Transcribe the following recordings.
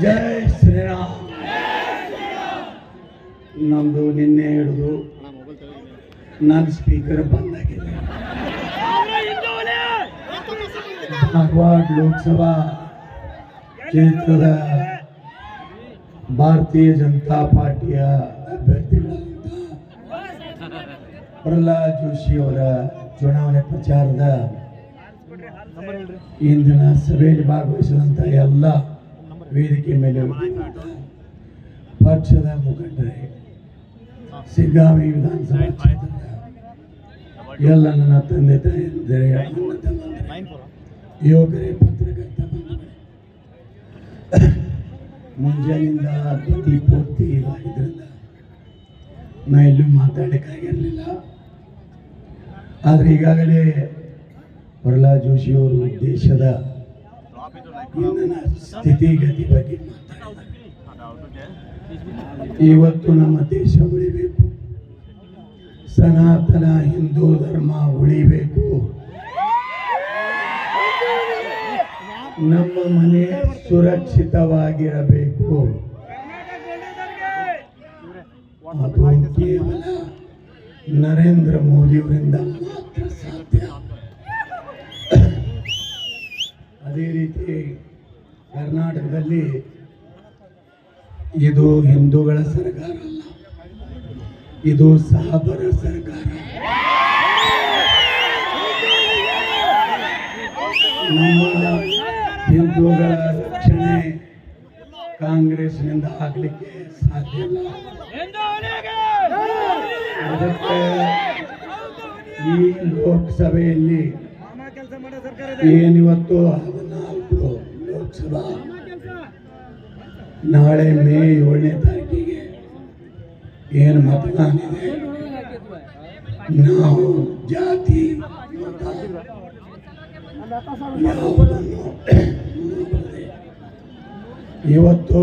ಜೈ ಶ್ರೀರಾಮ್. ನಮ್ದು ನಿನ್ನೆ ಹಿಡಿದು ನನ್ನ ಸ್ಪೀಕರ್ ಬಂದಾಗಿದೆ. ಧಾರವಾಡ ಲೋಕಸಭಾ ಕ್ಷೇತ್ರದ ಭಾರತೀಯ ಜನತಾ ಪಾರ್ಟಿಯ ಪ್ರಹ್ಲಾದ್ ಜೋಶಿ ಅವರ ಚುನಾವಣೆ ಪ್ರಚಾರದ ಇಂದಿನ ಸಭೆಯಲ್ಲಿ ಭಾಗವಹಿಸಿದಂಥ ಎಲ್ಲ ವೇದಿಕೆ ಮೇಲೆ ಪಕ್ಷದ ಮುಖಂಡರೇ ಸಿಗ್ಗಾವಿ ವಿಧಾನಸಭಾ ಕ್ಷೇತ್ರದ ಎಲ್ಲ ನನ್ನ ತಂದೆ ತಾಯಿ ನನ್ನ ತಮ್ಮಂದಿರೇ, ಯುವಕರೇ ಪತ್ರಕರ್ತ ಮುಂಜಾನಿಂದ ಧ್ವನಿ ಪೂರ್ತಿ ಇದಾಗಿದ್ರಿಂದ ನಾ ಎಲ್ಲೂ ಮಾತಾಡಲಿಕ್ಕಾಗಿರಲಿಲ್ಲ ಆದರೆ ಈಗಾಗಲೇ ಪ್ರಹ್ಲಾದ್ ಜೋಶಿಯವರು ದೇಶದ ಇಂದಿನ ಸ್ಥಿತಿಗತಿ ಬಗ್ಗೆ ಇವತ್ತು ನಮ್ಮ ದೇಶ ಉಳಿಬೇಕು. ಸನಾತನ ಹಿಂದೂ ಧರ್ಮ ಉಳಿಬೇಕು. ನಮ್ಮ ಮನೆ ಸುರಕ್ಷಿತವಾಗಿರಬೇಕು. ಕೇವಲ ನರೇಂದ್ರ ಮೋದಿಯವರಿಂದ. ಮಾತ್ರ ಸಾಧ್ಯ ಅದೇ ರೀತಿ ಕರ್ನಾಟಕದಲ್ಲಿ ಇದು ಹಿಂದೂಗಳ ಸರ್ಕಾರ ಅಲ್ಲ, ಇದು ಸಹಬರ ಸರ್ಕಾರ. ನಮ್ಮ ಹಿಂದೂಗಳ ರಕ್ಷಣೆ ಕಾಂಗ್ರೆಸ್ನಿಂದ ಆಗಲಿಕ್ಕೆ ಸಾಧ್ಯ ಇಲ್ಲ. ಈ ಲೋಕಸಭೆಯಲ್ಲಿ ಏನಿವತ್ತು ಹದಿನಾಲ್ಕು ಲೋಕಸಭಾ. ನಾಳೆ ಮೇ ಏಳನೇ ತಾರೀಕಿಗೆ ಏನು ಮತದಾನ ಇದೆ? ನಾವು ಜಾತಿ ಯಾವುದನ್ನು ಇವತ್ತು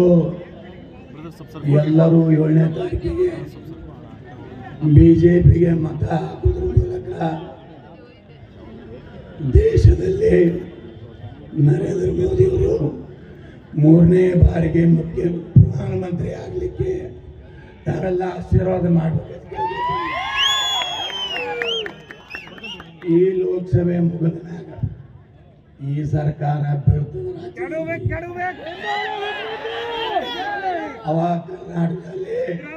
ಎಲ್ಲರೂ ಏಳನೇ ತಾರೀಕಿಗೆ ಬಿಜೆಪಿಗೆ ಮತ ಹಾಕೋದ್ರ ಮೂಲಕ ದೇಶದಲ್ಲಿ ನರೇಂದ್ರ ಮೋದಿಯವರು ಮೂರನೇ ಬಾರಿಗೆ ಮುಖ್ಯ ಪ್ರಧಾನಮಂತ್ರಿ ಆಗಲಿಕ್ಕೆ ಯಾರೆಲ್ಲ ಆಶೀರ್ವಾದ ಮಾಡಬೇಕು ಈ ಲೋಕಸಭೆ ಮುಗಿದ ಮ್ಯಾಗ ಈ ಸರ್ಕಾರ ಬೀಳ್ತದ ಅವಾಗ ಕರ್ನಾಟಕದಲ್ಲಿ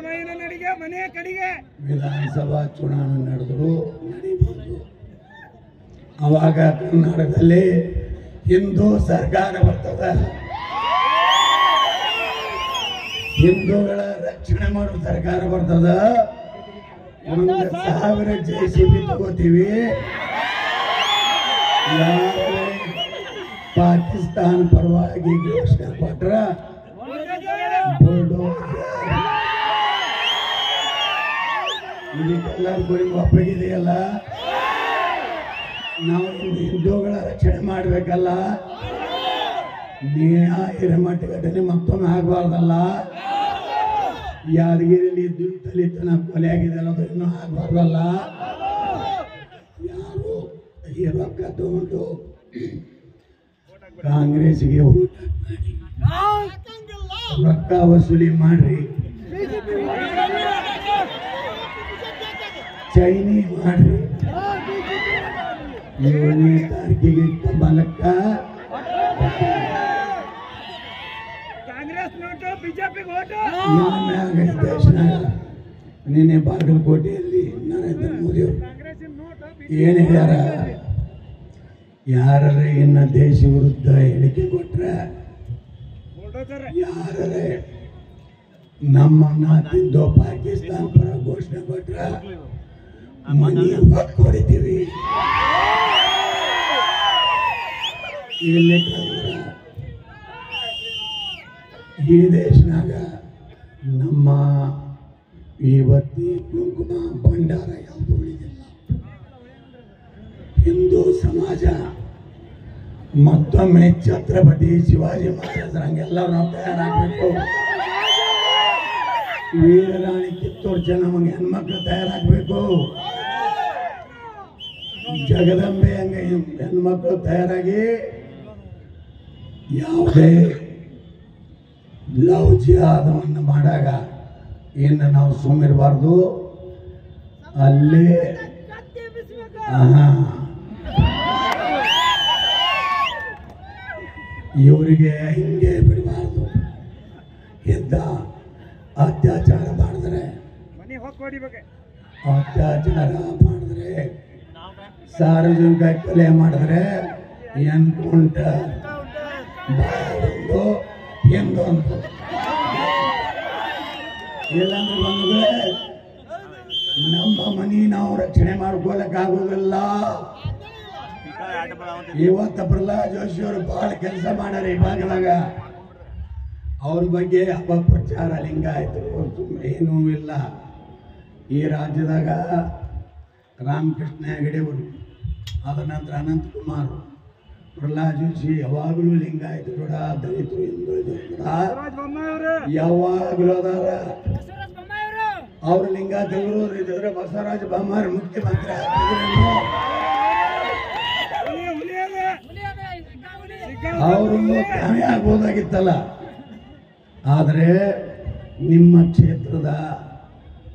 ಮನೆ ಕಡಿಗೆ. ವಿಧಾನಸಭಾ ಚುನಾವಣೆ ನಡೆದ್ರು ನಡೀಬಹುದು. ಅವಾಗ ಕರ್ನಾಟಕದಲ್ಲಿ ಹಿಂದೂ ಸರ್ಕಾರ ಬರ್ತದ. ಹಿಂದೂಗಳ ರಕ್ಷಣೆ ಮಾಡುವ ಸರ್ಕಾರ ಬರ್ತದ. ಒಂದು ಸಾವಿರ ಜೆ ಸಿ ಬಿ ತಗೋತೀವಿ. ಪಾಕಿಸ್ತಾನ ಪರವಾಗಿ ಘೋಷಣೆ ಕೊಟ್ರ ಬುಲ್ಡೋಸರ್ ಇದಕ್ಕೆಲ್ಲರಿಗೂ ನಿಮ್ಗೆ ಒಪ್ಪಿಗಿದೆಯಲ್ಲ? ನಾವು ಹಿಂದೂಗಳ ರಕ್ಷಣೆ ಮಾಡಬೇಕಲ್ಲ? ನೀ ಹಿರೇಮಠ ಘಟನೆ ಮತ್ತೊಮ್ಮೆ ಆಗಬಾರ್ದಲ್ಲ? ಯಾದಗಿರಿಯಲ್ಲಿ ದಲಿತನ ಕೊಲೆ ಆಗಿದೆ ಅನ್ನೋದು ಇನ್ನೂ ಆಗಬಾರ್ದಲ್ಲ? ಯಾರು ಈ ರೊಕ್ಕ ತಗೊಂಡು ಕಾಂಗ್ರೆಸ್ಗೆ ಊಟ ಮಾಡಿ ರೊಕ್ಕ ವಸೂಲಿ ಮಾಡ್ರಿ. ಚೈನಿ ಮಾಡ್ರಿ ಏಳನೇ ತಾರೀಕಿಗೆ ಕಮಲಕ್ಕ ಕಾಂಗ್ರೆಸ್ ನೋಟು ಬಿಜೆಪಿಗೆ ದೇಶನಾಗ ನಿನ್ನೆ ಬಾಗಲಕೋಟೆಯಲ್ಲಿ ನರೇಂದ್ರ ಮೋದಿ ಅವರು. ಕಾಂಗ್ರೆಸ್ ನೋಟು ಏನು ಹೇಳ್ಯಾರ? ಯಾರ ಇನ್ನ ದೇಶ ವಿರುದ್ಧ ಹೇಳಿಕೆ ಕೊಟ್ರೆ? ಯಾರೇ ನಮ್ಮನ್ನ ತಿಂದು ಪಾಕಿಸ್ತಾನ ಪರ ಘೋಷಣೆ ಕೊಟ್ರೆ? ಕಂದ್ರ ಈ ದೇಶನಾಗ ನಮ್ಮ ಇವತ್ತಿ ಕುಂಕುಮ ಭಂಡಾರ ಯಾವುದು ಉಳಿದಿಲ್ಲ. ಹಿಂದೂ ಸಮಾಜ ಮತ್ತೊಮ್ಮೆ ಛತ್ರಪತಿ ಶಿವಾಜಿ ಮಹಾರಾಜರಂಗೆಲ್ಲ ನಾವು ತಯಾರಾಗಬೇಕು. ವೀರರಾಣಿ ಕಿತ್ತೂರು ಚೆನ್ನಮ್ಮಗೆ ಹೆಣ್ಮಕ್ಳು ತಯಾರಾಗಬೇಕು. ಜಗದಂಬೆ ಹಂಗೆ ಹೆಣ್ಮಕ್ಳು ತಯಾರಾಗಿ ಯಾವುದೇ ಲವ್ ಜಿಹಾದವನ್ನು ಮಾಡಾಗ ಇನ್ನು ನಾವು ಸುಮ್ಮಿರಬಾರ್ದು? ಅಲ್ಲಿ. ಇವರಿಗೆ ಹಿಂಗೆ ಬಿಡಬಾರ್ದು. ಎದ್ದ ಅತ್ಯಾಚಾರ ಮಾಡಿದ್ರೆ ಅತ್ಯಾಚಾರ ಮಾಡಿದ್ರೆ ಸಾರ್ವಜನಿಕ ಕೊಲೆ ಮಾಡಿದ್ರೆ ಇಲ್ಲಾಂದ್ರೆ ಬಂದ್ರೆ ನಮ್ಮ ಮನಿ ನಾವು ರಕ್ಷಣೆ ಮಾಡ್ಕೊಳಕ್ಕಾಗೋದಿಲ್ಲ ಇವತ್ತ ಪ್ರಹ್ಲಾದ್ ಜೋಶಿ ಅವರು ಬಹಳ ಕೆಲಸ ಮಾಡ್ಯಾರ ಈ ಭಾಗದಾಗ. ಅವ್ರ ಬಗ್ಗೆ ಅಪಪ್ರಚಾರ ಸುಮ್ಮನೆ ಏನೂ ಇಲ್ಲ. ಈ ರಾಜ್ಯದಾಗ ರಾಮಕೃಷ್ಣ ಹೆಗಡೆ ಅದ ನಂತರ ಅನಂತಕುಮಾರ್ ಪ್ರಹ್ಲಾದ್ ಜೋಶಿ ಯಾವಾಗಲೂ ಲಿಂಗಾಯತ ಕೂಡ ದಲಿತರು ಎಂದು ಕೂಡ ಯಾವಾಗಲೂ ಅದಾರ. ಅವ್ರ. ಲಿಂಗಾಯತರು ಇದ್ರೆ ಬಸವರಾಜ ಬೊಮ್ಮಾರ ಮುಖ್ಯಮಂತ್ರಿ ಅವರು. ಆಗ್ಬೋದಾಗಿತ್ತಲ್ಲ. ಆದರೆ ನಿಮ್ಮ ಕ್ಷೇತ್ರದ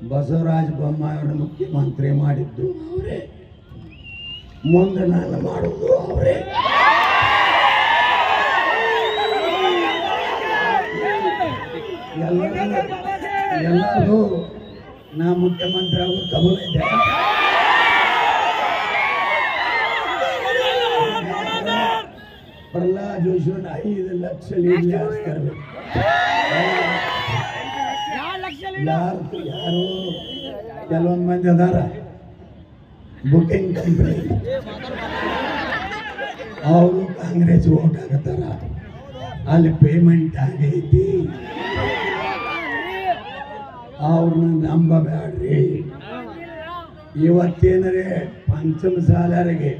ಬಸವರಾಜ ಬೊಮ್ಮಾಯಿಯವರು ಮುಖ್ಯಮಂತ್ರಿ ಮಾಡಿದ್ದು ಅವರೇ. ಮುಂದೆ ನಾನು ಮಾಡುವುದು ಅವರೇ. ಎಲ್ಲರೂ ನಾ ಮುಖ್ಯಮಂತ್ರಿ ಆಗೋ ಕಬಲ ಇದೆ. ಪ್ರಹ್ಲಾದ್ ಜೋಶಿಯವ್ರನ್ನ ಐದು ಲಕ್ಷ ಲೀಡ್ಲಿ ಹಾಕ್ತಾರೆ ಯಾರು ಯಾರು, ಕೆಲವೊಂದು ಮಂದಿ ಅದಾರ. ಬುಕಿಂಗ್ ಕಂಪ್ನಿ ಅವರು ಕಾಂಗ್ರೆಸ್ ಓಟ್ ಹಾಕತ್ತಾರ. ಅಲ್ಲಿ ಪೇಮೆಂಟ್ ಆಗೈತಿ ಅವ್ರನ್ನ ನಂಬಬೇಡ್ರಿ. ಇವತ್ತೇನರೇ ಪಂಚಮ ಸಾಲರಿಗೆ,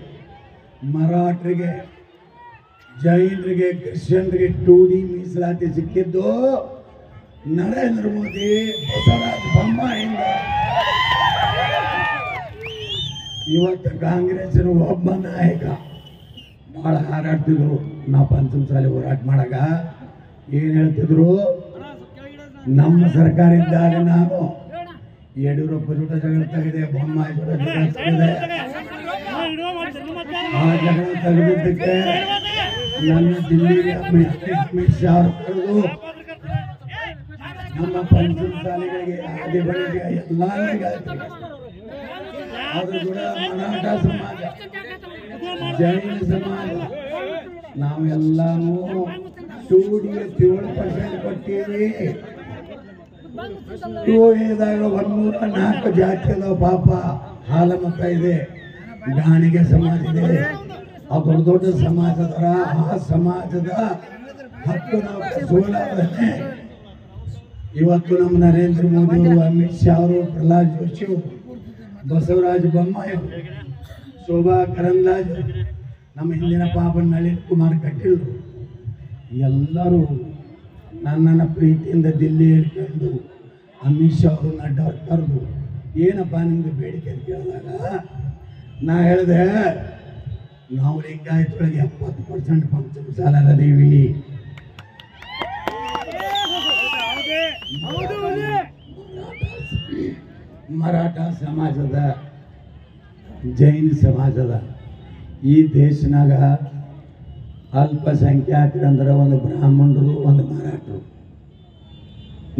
ಮರಾಠರಿಗೆ, ಜೈನರಿಗೆ, ಕ್ರಿಶ್ಚಿಯನ್ರಿಗೆ ಟೂಡಿ ಮೀಸಲಾತಿ ಸಿಕ್ಕಿದ್ದು ನರೇಂದ್ರ ಮೋದಿ, ಬಸವರಾಜ ಬೊಮ್ಮಾಯಿಂದ ಇವತ್ತು ಕಾಂಗ್ರೆಸ್ಸಿನ ಒಬ್ಬ ನಾಯಕ ಬಹಳ ಹಾರಾಡ್ತಿದ್ರು. ನಾವು ಪಂಚಮ ಸಾಲಿ ಹೋರಾಟ ಮಾಡಾಗ ಏನ್ ಹೇಳ್ತಿದ್ರು? ನಮ್ಮ ಸರ್ಕಾರ ಇದ್ದಾಗ ನಾನು ಯಡಿಯೂರಪ್ಪ ಜೊತೆ ಜಗಳ ತೆಗೆದೆ, ಬೊಮ್ಮಾಯಿ ಜೊತೆ ಜಗಳ ತೆಗೆದೆ. ಆ ಜಗಳ ತೆಗೆದಿದ್ದಕ್ಕೆ ನನ್ನ ದಿಲ್ಲಿಗೆ ಅಮಿತ್ ನಮ್ಮ ಪಂಚಮ ಶಾಲೆಗಳಿಗೆ ಆದಿಗಳಿಗೆ ಎಲ್ಲ ಆದ್ರೂ ಕೂಡ ಮರಾಠ ಸಮಾಜ ಜೈನ ಸಮಾಜ ಎಲ್ಲರೂ ಡಿ ಏಳು ಪರ್ಸೆಂಟ್ ಕೊಟ್ಟೀವಿ ಟೂ ಎದಾಗ ಒಂದೂರ ನಾಲ್ಕು ಜಾತಿ ಅದಾವ ಪಾಪ ಹಾಲ ಮತ ಇದೆ ಗಾಣಿಗೆ ಸಮಾಜ ಇದೆ ಆ ದೊಡ್ಡ ದೊಡ್ಡ ಸಮಾಜ ಆ ಸಮಾಜದ ಹತ್ತು ನಾವು ಸೋಲಾರದೆ ಇವತ್ತು ನಮ್ಮ ನರೇಂದ್ರ ಮೋದಿ ಅಮಿತ್ ಶಾ ಅವರು ಪ್ರಹ್ಲಾದ್ ಜೋಶಿ ಅವರು ಬಸವರಾಜ ಬೊಮ್ಮಾಯಿ ಶೋಭಾ ಕರಂದಾಜ್ ನಮ್ಮ ಹಿಂದಿನ ಪಾಪ ನಳಿನ್ ಕುಮಾರ್ ಕಟೀಲ್ರು ಎಲ್ಲರೂ ನನ್ನನ್ನು ಪ್ರೀತಿಯಿಂದ ದಿಲ್ಲಿ ಹೇಳ್ಕೊಂಡು ಅಮಿತ್ ಶಾ ಅವರು ನಡ್ಡ ಕರೆದು ಏನಪ್ಪ ನಿಮ್ದು ಬೇಡಿಕೆ ಅಂತ ಕೇಳಿದಾಗ ನಾ ಹೇಳಿದೆ ನಾವು ಲಿಂಗಾಯತೊಳಗೆ ಎಪ್ಪತ್ತು ಪರ್ಸೆಂಟ್ ಪಂಚಮ ಸಾಲ ಹುಲಿ ಮರಾಠ ಸಮಾಜದ ಜೈನ ಸಮಾಜದ ಈ ದೇಶನಾಗ ಅಲ್ಪಸಂಖ್ಯಾತರಂದ್ರೆ ಒಂದು ಬ್ರಾಹ್ಮಣರು, ಒಂದು ಮರಾಠರು.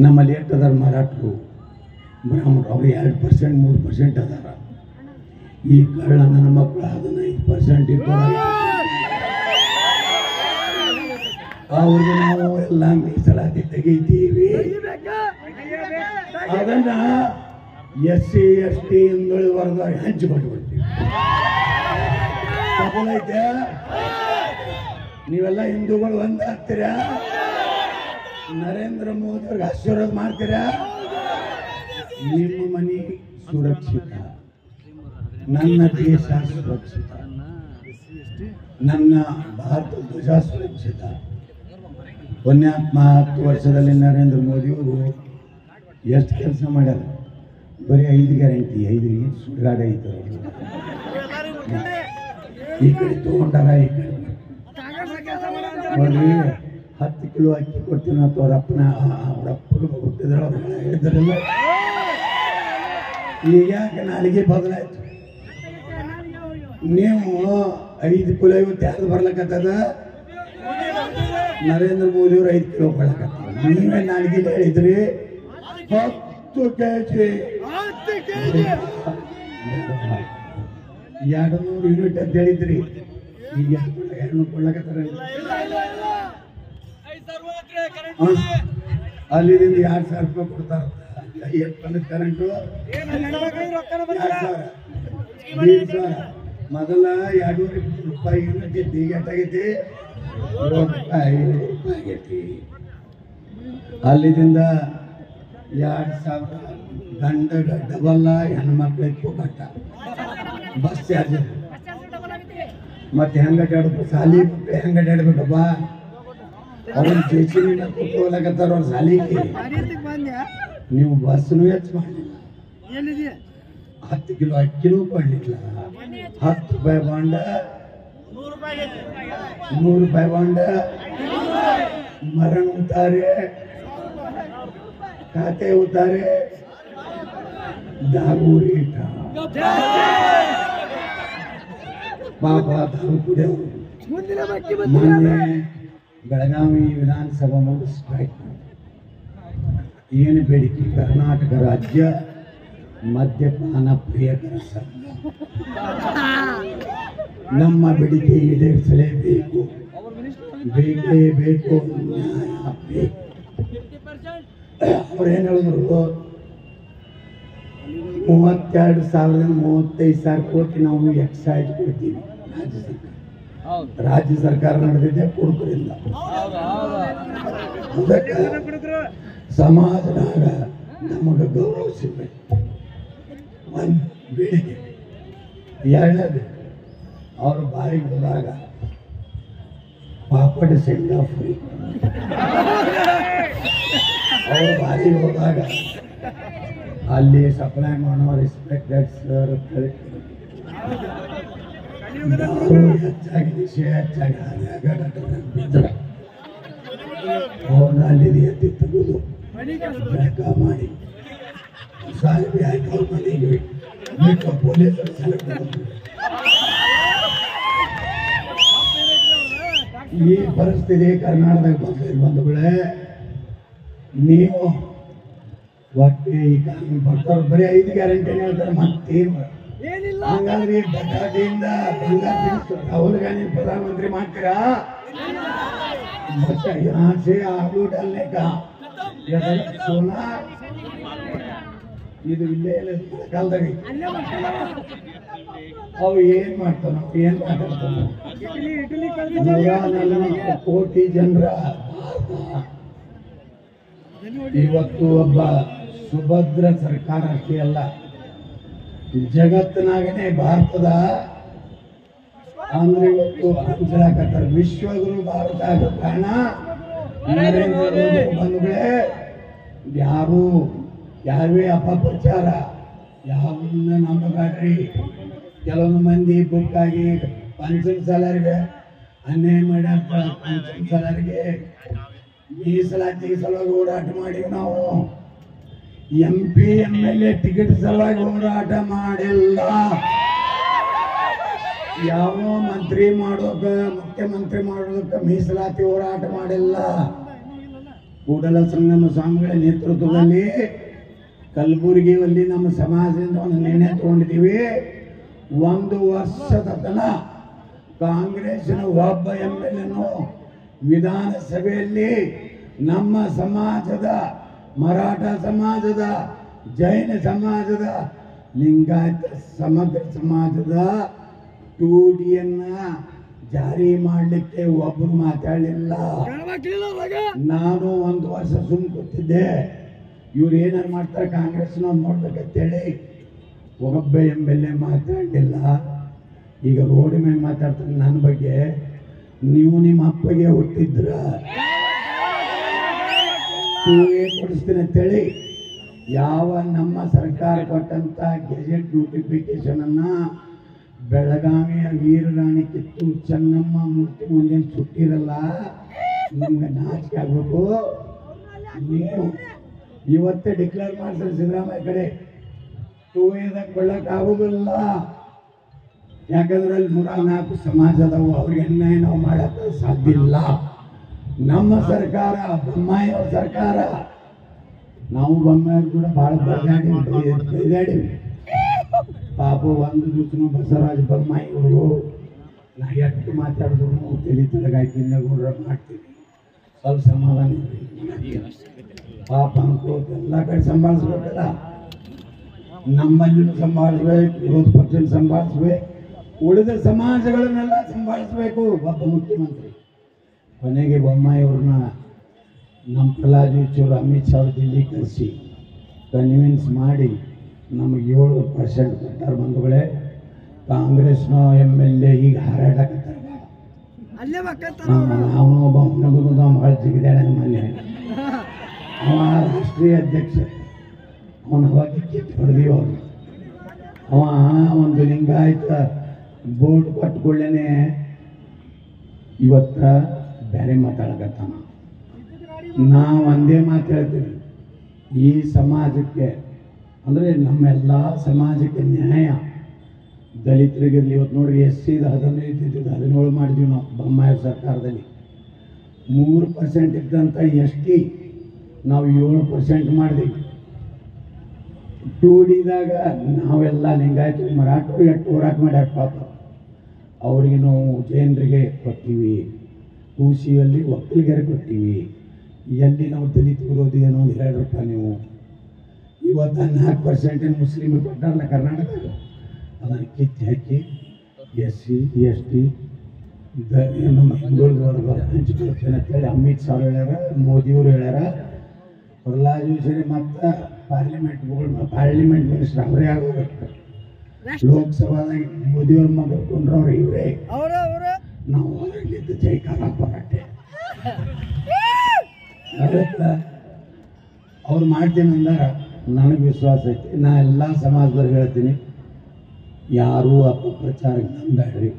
ನಮ್ಮಲ್ಲಿ ಎಷ್ಟು ಅದಾರ ಮರಾಠರು? ಬ್ರಾಹ್ಮಣರು. ಅವ್ರು ಎರಡು ಪರ್ಸೆಂಟ್ ಮೂರು ಪರ್ಸೆಂಟ್ ಅದಾರ. ಈ ಕಳ್ಳ ನನ್ನ ಮಕ್ಕಳು ಹದಿನೈದು ಪರ್ಸೆಂಟ್ ಅವ್ರಿಗೆ ನಾವು ಎಲ್ಲ ಮೀಸಲಾತಿ ತೆಗಿತೀವಿ. ಅದನ್ನ ಎಸ್ ಸಿ, ಎಸ್ ಟಿ ಹಿಂದುಳಿ ವರ್ಗ ಹಂಚಿಕೊಟ್ಬಿಡ್ತೀವಿ ತಗೊಳೈತೆ? ನೀವೆಲ್ಲ ಹಿಂದೂಗಳು ಒಂದಾಗ್ತೀರಾ ನರೇಂದ್ರ ಮೋದಿ ಅವ್ರಿಗೆ ಆಶೀರ್ವಾದ ಮಾಡ್ತೀರಾ? ನಿಮ್ಮ ಮನೆ ಸುರಕ್ಷಿತ. ನನ್ನ ದೇಶ ಸುರಕ್ಷಿತ. ನನ್ನ ಭಾರತ ಧ್ವಜ ಸುರಕ್ಷಿತ. ಪುಣ್ಯಾತ್ಮ ಹತ್ತು ವರ್ಷದಲ್ಲಿ ನರೇಂದ್ರ ಮೋದಿಯವರು ಎಷ್ಟು ಕೆಲಸ ಮಾಡ್ಯಾರ? ಬರೀ ಐದು ಗ್ಯಾರಂಟಿ, ಐದು ಏನು ಐತೆ ಈ ಕಡೆ ತೊಗೊಂಡಾರ ಈ ಕಡೆ ನೋಡ್ರಿ, ಹತ್ತು ಕಿಲೋ ಅಕ್ಕಿ ಕೊಡ್ತೀನಿ ಅಂತ ಅವ್ರ ಅಪ್ಪನ ಅವ್ರ ಅಪ್ಪಗೆ ಅವ್ರು ಹೇಳಿದ್ರಲ್ಲ ಈಗ ಯಾಕೆ ನಾಲಿಗೆ ಬದಲಾಯ್ತು? ನೀವು ಐದು ಕಿಲೋ ಇವತ್ತು ಯಾರು ಬರ್ಲಕತ್ತದ? ನರೇಂದ್ರ ಮೋದಿ ಅವರು ಐದು ಕಿಲೋ ಬರ್ಲಕತ್ತದ. ನೀವೇ ನಾಲಿಗೆ ಹೇಳಿದ್ರಿ, ಹತ್ತು ಕೆ ಜಿ ಎರಡು ನೂರು ಯೂನಿಟ್ ಅಂತ ಹೇಳಿದ್ರಿ. ಈಗ ಎರಡು ಕೊಳ್ಳಕತ್ತಾರ. ಅಲ್ಲಿದಿಂದ ಎರಡು ಸಾವಿರ ರೂಪಾಯಿ ಕೊಡ್ತಾರ. ಎಷ್ಟು ಕರೆಂಟು ಮೊದಲ ಎರಡೂವರೆ ರೂಪಾಯಿ ಯೂನಿಟ್ ಇತ್ತು ಈಗ ಎಷ್ಟಾಗೈತಿ ರೂಪಾಯಿ. ಆಗೈತಿ. ಅಲ್ಲಿದಿಂದ ಎರಡು ಸಾವಿರ ಗಂಡ ಡಬಲ್ಲ ಹೆಣ್ಮಕ್ಳಿಗೆ ಹೋಗಟ್ಟ ಬಸ್ ಚಾರ್ಜ್ ಮತ್ತೆ ಹೆಂಗ ಅಡ್ಡಾಡ್ಬೇಕು ಸಾಲಿ ಬಿಟ್ಟು ಹೆಂಗ ಅಡ್ಡಾಡ್ಬೇಕಪ್ಪ ಅವ್ರು ಜೆ ಸಿ ಬಿ ಕೊಟ್ಟು ಹೋಗ್ಲಕತ್ತಾರ ಅವ್ರ ಸಾಲಿಗೆ ನೀವು ಬಸ್ನು ಹೆಚ್ಚು ಮಾಡಲಿಲ್ಲ ಹತ್ತು ಕಿಲೋ ಅಕ್ಕಿನೂ ಕೊಡ್ಲಿಲ್ಲ ಹತ್ತು ರೂಪಾಯಿ ಬಾಂಡ ನೂರು ರೂಪಾಯಿ ಬಾಂಡ ಮರಣ ಉತ್ತಾರೆ ಖಾತೆ ಉತ್ತಾರೆ ದಾಗೂರಿ ಇಟ್ಟ ಪಾಪ ದಾರು ಕುಡಿಯೋರು ಮೊನ್ನೆ ಬೆಳಗಾವಿ ವಿಧಾನಸಭಾ ಮುಂದೆ ಸ್ಟ್ರೈಕ್ ಏನು ಬೇಡಿಕೆ ಕರ್ನಾಟಕ ರಾಜ್ಯ ಮದ್ಯಪಾನ ಪ್ರಿಯಕರ ಸಂಘ ನಮ್ಮ ಬೇಡಿಕೆ ಈಡೇರಿಸಲೇಬೇಕು ಬೇಕೇ ಬೇಕು ನ್ಯಾಯ ಬೇಕು ಅವ್ರೇನು ಹೇಳಿದ್ರು ಮೂವತ್ತೆರಡು ಸಾವಿರದಿಂದ ಮೂವತ್ತೈದು ಸಾವಿರ ಕೋಟಿ ನಾವು ಎಕ್ಸೈಜ್ ಕೊಡ್ತೀವಿ ರಾಜ್ಯ ಸರ್ಕಾರ. ರಾಜ್ಯ ಸರ್ಕಾರ ನಡೆದಿದೆ ಕುಡುಕರಿಂದ ಅದಕ್ಕೆ ಸಮಾಜದಾಗ ನಮಗೆ ಗೌರವ ಸಿಗಬೇಕು. ಒಂದು ಬೇಡಿಕೆ. ಎರಡನೇದು ಅವರು ಬಾರಿಗೆ ಹೋದಾಗ ಪಾಪಡ ಶೇಂಗಾ ಫ್ರೀ ಅವರು ಬಾರಿಗೆ ಹೋದಾಗ ಅಲ್ಲಿ ಸಪ್ಲೈ ಮಾಡೋ ರೆಸ್ಪೆಕ್ಟೆಡ್ ಸರ್ ದಾರು ಹೆಚ್ಚಾಗಿ ನಿಶೆ ಹೆಚ್ಚಾಗಿ ಆದಾಗ ಬಿದ್ದರೆ ಅವ್ರನ್ನ ಅಲ್ಲಿ ಎತ್ತಿ ತೆಗೆದು ಜಳಕ ಮಾಡಿ ಸಾಹೇಬ್ ಯಾಕೆ ಅವ್ರ ಮನೆಗೆ ಬಿಟ್ಟು ಪೊಲೀಸರು ಸೆಲೆಕ್ಟ್ ಈ ಪರಿಸ್ಥಿತಿ ಕರ್ನಾಟಕದಾಗ ಬಂದ ಬಂಧುಗಳೇ ನೀವು ಒಟ್ಟೆ ಈ ಕಾನೂನು ಬರ್ತಾರೆ ಬರೀ ಐದು ಗ್ಯಾರಂಟಿ ಹೇಳ್ತಾರೆ ಮತ್ತೆ ಹಂಗಾದ್ರೆ ಬಟಾಟಿಯಿಂದ ರಾಹುಲ್ ಗಾಂಧಿ ಪ್ರಧಾನಮಂತ್ರಿ ಮಾಡ್ತೀರಾ? ಆಸೆ ಆಗ್ಲೂ ಇದು ಇಲ್ಲೇ ಇಲ್ಲ ಕಾಲದಾಗ ಅವು ಏನ್ ಮಾಡ್ತಾನ ಏನ್ ಮಾತಾಡ್ತಾನ ಕೋಟಿ ಜನರ ಇವತ್ತು ಒಬ್ಬ ಸುಭದ್ರ ಸರ್ಕಾರ ಅಷ್ಟೇ ಅಲ್ಲ, ಜಗತ್ತಿನಾಗನೇ ಭಾರತದ ಅಂದ್ರೆ ಇವತ್ತು ಹಂಚಲಾಕತ್ತಾರ ವಿಶ್ವಗುರು ಭಾರತ ಕಾರಣ ನರೇಂದ್ರ ಮೋದಿ ಯಾರು ಯಾವೇ ಅಪಪ್ರಚಾರ, ಯಾವನ್ನ ನಂಬಬೇಡ್ರಿ ಕೆಲವೊಂದು ಮಂದಿ ಬುಕ್ ಆಗಿ ಪಂಚಮ ಸಲರಿಗೆ ಅನ್ಯಾಯ ಮಾಡ್ಯಾರ ಪಂಚಮ ಸಲಾರಿಗೆ ಮೀಸಲಾತಿ ಸಲುವಾಗಿ ಹೋರಾಟ ಮಾಡಿವಿ ನಾವು. M P M L A ticket ಸಲುವಾಗಿ ಓಡಾಟ ಮಾಡಿಲ್ಲ. ಯಾವ ಮಂತ್ರಿ ಮಾಡೋಕ, ಮುಖ್ಯಮಂತ್ರಿ ಮಾಡೋದಕ್ಕೆ ಮೀಸಲಾತಿ ಹೋರಾಟ ಮಾಡಿಲ್ಲ. ಕೂಡಲ ಸಂಗಮ ಸ್ವಾಮಿಗಳ ನೇತೃತ್ವದಲ್ಲಿ ಕಲಬುರಗಿಯಲ್ಲಿ ನಮ್ಮ ಸಮಾಜದಿಂದ ಒಂದು ನಿರ್ಣಯ ತಗೊಂಡಿದ್ದೀವಿ. ಒಂದು ವರ್ಷದ ತನ ಕಾಂಗ್ರೆಸ್ನ ಒಬ್ಬ ಎಂ ಎಲ್ ವಿಧಾನಸಭೆಯಲ್ಲಿ ನಮ್ಮ ಸಮಾಜದ, ಮರಾಠ ಸಮಾಜದ, ಜೈನ ಸಮಾಜದ, ಲಿಂಗಾಯತ ಸಮಗ್ರ ಸಮಾಜದ ಟೂಡಿಯನ್ನ ಜಾರಿ ಮಾಡಲಿಕ್ಕೆ ಒಬ್ಬರು ಮಾತಾಡಲಿಲ್ಲ. ನಾನು ಒಂದು ವರ್ಷ ಸುಮ್ ಕೂತಿದ್ದೆ ಇವ್ರು ಏನಾರು ಮಾಡ್ತಾರೆ ಕಾಂಗ್ರೆಸ್ನ ನೋಡ್ಬೇಕಂತೇಳಿ. ಒಬ್ಬ ಎಂ ಎಲ್ ಎ ಮಾತಾಡಲಿಲ್ಲ. ಈಗ ರೋಡ್ ಮೇಲೆ ಮಾತಾಡ್ತಾರೆ ನನ್ನ ಬಗ್ಗೆ. ನೀವು ನಿಮ್ಮ ಅಪ್ಪಗೆ ಹುಟ್ಟಿದ್ರ? ನೀವೇ ಕೊಡಿಸ್ತೀನಿ ಅಂತೇಳಿ ಯಾವ ನಮ್ಮ ಸರ್ಕಾರ ಕೊಟ್ಟಂತ ಗೆಜೆಟ್ ನೋಟಿಫಿಕೇಶನ್ ಅನ್ನ ಬೆಳಗಾವಿಯ ವೀರರಾಣಿ ಕಿತ್ತು ಚೆನ್ನಮ್ಮ ಮೂರ್ತಿ ಮುಂದೆ ಸುಟ್ಟಿರಲ್ಲ? ನಿಮ್ಗೆ ನಾಚಿಕೆ ಆಗ್ಬೇಕು? ನೀವು ಇವತ್ತೇ ಡಿಕ್ಲೇರ್ ಮಾಡ್ತಾರೆ ಸಿದ್ದರಾಮಯ್ಯ ಕಡೆ. ಕೊಳ್ಳಕ್ ಆಗುದಿಲ್ಲ ಯಾಕಂದ್ರೆ ಅಲ್ಲಿ ನೂರ ನಾಲ್ಕು ಸಮಾಜ ಅದಾವು ಅವ್ರಿಗೆ ಅನ್ಯಾಯ ನಾವು ಮಾಡಕ್ಕೆ ಸಾಧ್ಯ ಇಲ್ಲ. ನಮ್ಮ ಸರ್ಕಾರ ಬೊಮ್ಮಾಯ ಸರ್ಕಾರ. ನಾವು ಬೊಮ್ಮಾಯಿ ಕೂಡ ಭಾಳ ಬೈದಾಡಿವಿ. ಪಾಪ ಒಂದು ದಿವಸನು ಬಸವರಾಜ ಬೊಮ್ಮಾಯಿ ಅವರು ನಾ ಎಷ್ಟು ಮಾತಾಡಿದ್ರು ತಲೆ ತಲೆಗಾಯ್ತು ಇನ್ನೂರ ಮಾಡ್ತೀವಿ ಸ್ವಲ್ಪ ಸಮಾಧಾನ. ಪಾಪ ಅನ್ಕೋತ ಎಲ್ಲ ಕಡೆ ಸಂಭಾಳಿಸ್ಬೇಕಲ್ಲ. ನಮ್ಮಲ್ಲಿನೂ ಸಂಭಾಳಿಸ್ಬೇಕು ವಿರೋಧ ಪಕ್ಷ ಸಂಭಾಳಿಸ್ಬೇಕು ಉಳಿದ ಸಮಾಜಗಳನ್ನೆಲ್ಲ ಸಂಭಾಳಿಸ್ಬೇಕು ಒಬ್ಬ ಮುಖ್ಯಮಂತ್ರಿ. ಕೊನೆಗೆ ಬೊಮ್ಮಾಯಿಯವ್ರನ್ನ ನಮ್ಮ ಪ್ರಹ್ಲಾದ್ ಜೋಶಿಯವರು ಅಮಿತ್ ಶಾ ಅವ್ರ ದಿಲ್ಲಿ ಕರೆಸಿ ಕನ್ವಿನ್ಸ್ ಮಾಡಿ ನಮಗೆ ಏಳು ಪರ್ಸೆಂಟ್ ಕೊಟ್ಟಾರ ಬಂಧುಗಳೇ. ಕಾಂಗ್ರೆಸ್ನ ಎಂ ಎಲ್ ಎ ಈಗ ಹಾರಾಡಕ್ಕೆ ಅವನು ಒಬ್ಬ ಜಿಗಿದಾಳೆ ನಮ್ಮಲ್ಲಿ. ಅವ ರಾಷ್ಟ್ರೀಯ ಅಧ್ಯಕ್ಷ. ಅವನ ಅವಾಗ ಕಿತ್ತು ಹೊಡೆದೀವಿ ಅವ ಒಂದು ಲಿಂಗಾಯತ ಬೋರ್ಡ್ ಕಟ್ಕೊಳ್ಳೇನೆ. ಇವತ್ತ ಬೇರೆ ಮಾತಾಡಕತ್ತಾನ. ನಾವು ಒಂದೇ ಮಾತು ಹೇಳ್ತೀನಿ. ಈ ಸಮಾಜಕ್ಕೆ, ಅಂದರೆ ನಮ್ಮೆಲ್ಲ ಸಮಾಜಕ್ಕೆ ನ್ಯಾಯ. ದಲಿತರಿಗಿರಲಿ ಇವತ್ತು ನೋಡ್ರಿ ಎಸ್ ಸಿದು ಹದಿನೈದು ಇದ್ದಿದ್ದು, ಹದಿನೇಳು ಮಾಡಿದ್ವಿ ನಾವು ಬೊಮ್ಮಾಯಿ ಸರ್ಕಾರದಲ್ಲಿ. ಮೂರು ಪರ್ಸೆಂಟ್ ಇದ್ದಂಥ ಎಸ್ ಟಿ, ನಾವು ಏಳು ಪರ್ಸೆಂಟ್ ಮಾಡಿದ್ವಿ. ಟೂ ಡಿದಾಗ ನಾವೆಲ್ಲ ಲಿಂಗಾಯತ ಮರಾಠರು ಎಷ್ಟು ಹೋರಾಟ ಮಾಡ್ಯಾರ ಪಾಪ. ಅವ್ರಿಗೆ ನಾವು ಜೈನರಿಗೆ ಕೊಟ್ಟಿವಿ ಕೂಸಿಯಲ್ಲಿ ಒಕ್ಕಲಿಗರಿಗೆ ಕೊಟ್ಟಿವಿ ಎಲ್ಲಿ ನಾವು ದಲಿತ ವಿರೋಧಿ ಏನೋ ಒಂದು ಹೇಳ್ರಪ್ಪ ನೀವು. ಇವತ್ತು ನಾಲ್ಕು ಪರ್ಸೆಂಟ್ ಮುಸ್ಲಿಮ್ ಕೊಟ್ಟಾರಲ್ಲ ಕರ್ನಾಟಕದಾಗ ಅದನ್ನು ಕಿತ್ತು ಹಾಕಿ ಎಸ್ ಸಿ, ಎಸ್ ಟಿ, ದ ನಮ್ಮ ಹಿಂದುಳಿದ ಅಂತೇಳಿ ಅಮಿತ್ ಶಾ ಹೇಳ್ಯಾರ, ಮೋದಿಯವರು ಹೇಳ್ಯಾರ. ಪ್ರಹ್ಲಾದ್ ಜೋಶಿ ಮತ್ತು ಪಾರ್ಲಿಮೆಂಟ್ ಪಾರ್ಲಿಮೆಂಟ್ ಮಿನಿಸ್ಟರ್ ಅವರೇ ಆಗೋಬೇಕು ಲೋಕಸಭಾದಾಗ ಮೋದಿಯವ್ರ ಮಗ ಕೊಂಡ್ರವ್ರು ಇವರೇ. ನಾವು ಹೊರಗಿದ್ದು ಜೈಕಾರ ಹೋರಾಟೆ ಅವ್ರು ಮಾಡ್ತೀನಿ ಅಂದಾರ. ನನಗೆ ವಿಶ್ವಾಸ ಐತಿ. ನಾ ಎಲ್ಲ ಸಮಾಜದವ್ರಿಗೆ ಹೇಳ್ತೀನಿ. ಯಾರೂ ಅಪಪ್ರಚಾರಕ್ಕೆ ನಂಬೇಡ್ರಿ